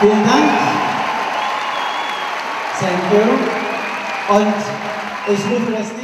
Vielen Dank. Thank you. Und ich rufe das